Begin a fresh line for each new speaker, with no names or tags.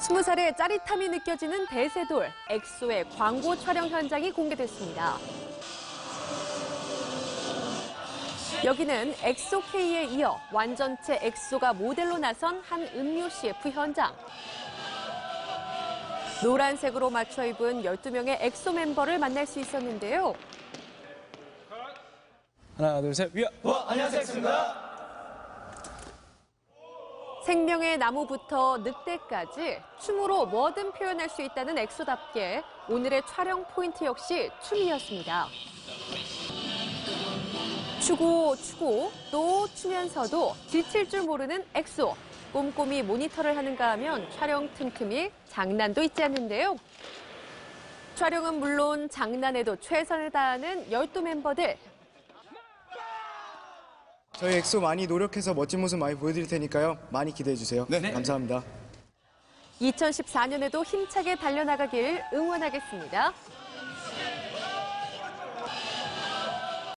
스무 살의 짜릿함이 느껴지는 대세돌 엑소의 광고 촬영 현장이 공개됐습니다. 여기는 엑소K에 이어 완전체 엑소가 모델로 나선 한 음료 CF 현장. 노란색으로 맞춰 입은 12명의 엑소 멤버를 만날 수 있었는데요.
하나, 둘, 셋, 위아!
생명의 나무부터 늑대까지 춤으로 뭐든 표현할 수 있다는 엑소답게 오늘의 촬영 포인트 역시 춤이었습니다. 추고 추고 또 추면서도 지칠 줄 모르는 엑소. 꼼꼼히 모니터를 하는가 하면 촬영 틈틈이 장난도 잊지 않는데요. 촬영은 물론 장난에도 최선을 다하는 열두 멤버들.
저희 엑소 많이 노력해서 멋진 모습 많이 보여드릴 테니까요. 많이 기대해 주세요.
네.
감사합니다.
2014년에도 힘차게 달려나가길 응원하겠습니다.